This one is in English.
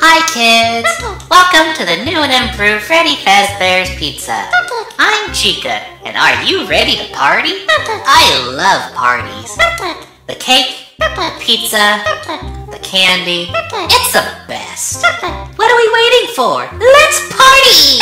Hi kids! Welcome to the new and improved Freddy Fazbear's Pizza. I'm Chica, and are you ready to party? I love parties. The cake, the pizza, the candy, it's the best. What are we waiting for? Let's party!